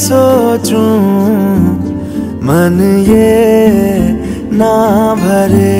सोचूं मन ये ना भरे।